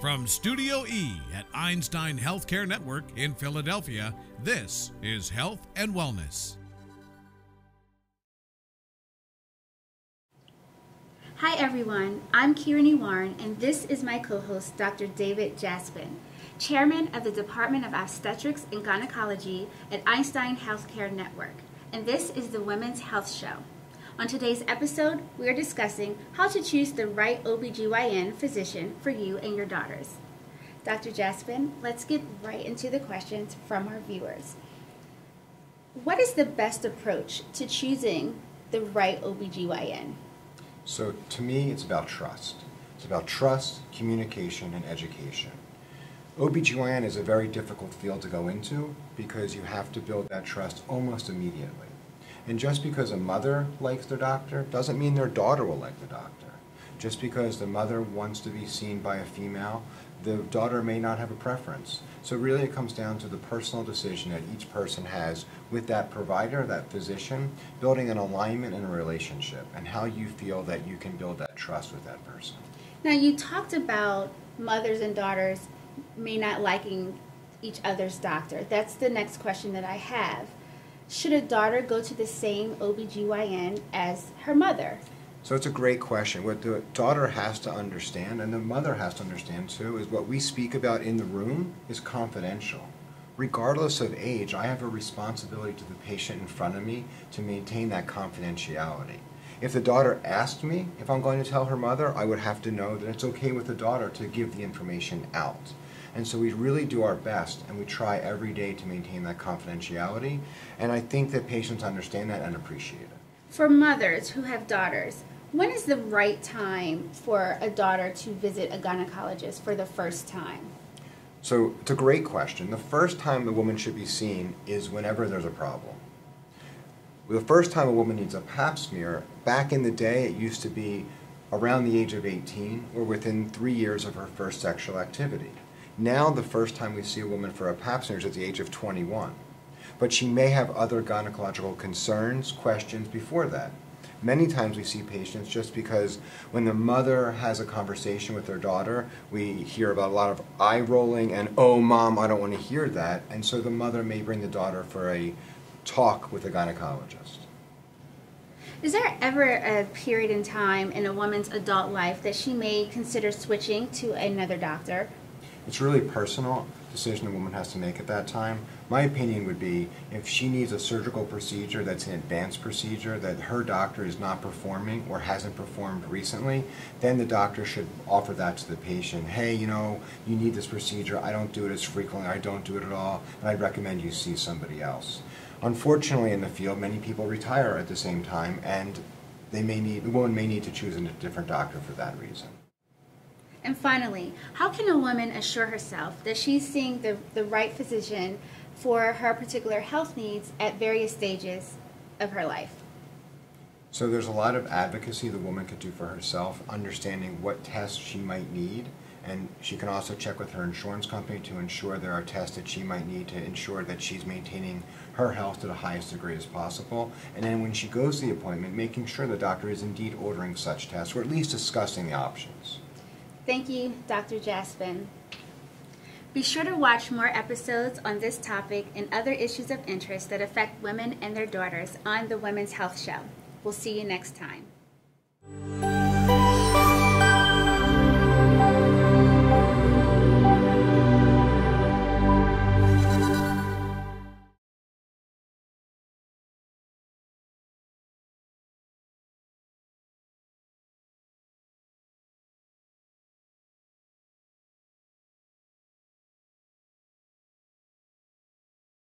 From Studio E at Einstein Healthcare Network in Philadelphia, this is Health and Wellness. Hi everyone, I'm Kearni Warren and this is my co-host Dr. David Jaspan, Chairman of the Department of Obstetrics and Gynecology at Einstein Healthcare Network, and this is the Women's Health Show. On today's episode, we are discussing how to choose the right OBGYN physician for you and your daughters. Dr. Jaspan, let's get right into the questions from our viewers. What is the best approach to choosing the right OBGYN? So to me, it's about trust. It's about trust, communication, and education. OBGYN is a very difficult field to go into because you have to build that trust almost immediately. And just because a mother likes their doctor doesn't mean their daughter will like the doctor. Just because the mother wants to be seen by a female, the daughter may not have a preference. So really it comes down to the personal decision that each person has with that provider, that physician, building an alignment and a relationship and how you feel that you can build that trust with that person. Now you talked about mothers and daughters may not liking each other's doctor. That's the next question that I have. Should a daughter go to the same OBGYN as her mother? So it's a great question. What the daughter has to understand, and the mother has to understand too, is what we speak about in the room is confidential. Regardless of age, I have a responsibility to the patient in front of me to maintain that confidentiality. If the daughter asked me if I'm going to tell her mother, I would have to know that it's okay with the daughter to give the information out. And so we really do our best and we try every day to maintain that confidentiality. And I think that patients understand that and appreciate it. For mothers who have daughters, when is the right time for a daughter to visit a gynecologist for the first time? So it's a great question. The first time the woman should be seen is whenever there's a problem. The first time a woman needs a pap smear, back in the day it used to be around the age of 18 or within three years of her first sexual activity. Now, the first time we see a woman for a pap smear is at the age of 21. But she may have other gynecological concerns, questions before that. Many times we see patients just because when the mother has a conversation with their daughter, we hear about a lot of eye rolling and, oh, mom, I don't want to hear that. And so the mother may bring the daughter for a talk with a gynecologist. Is there ever a period in time in a woman's adult life that she may consider switching to another doctor it's really personal decision a woman has to make at that time. My opinion would be if she needs a surgical procedure that's an advanced procedure that her doctor is not performing or hasn't performed recently, then the doctor should offer that to the patient. Hey, you know, you need this procedure. I don't do it as frequently. I don't do it at all, and I'd recommend you see somebody else. Unfortunately, in the field, many people retire at the same time, and they may need the woman may need to choose a different doctor for that reason. And finally, how can a woman assure herself that she's seeing the, the right physician for her particular health needs at various stages of her life? So there's a lot of advocacy the woman could do for herself, understanding what tests she might need, and she can also check with her insurance company to ensure there are tests that she might need to ensure that she's maintaining her health to the highest degree as possible. And then when she goes to the appointment, making sure the doctor is indeed ordering such tests, or at least discussing the options. Thank you, Dr. Jaspan. Be sure to watch more episodes on this topic and other issues of interest that affect women and their daughters on the Women's Health Show. We'll see you next time.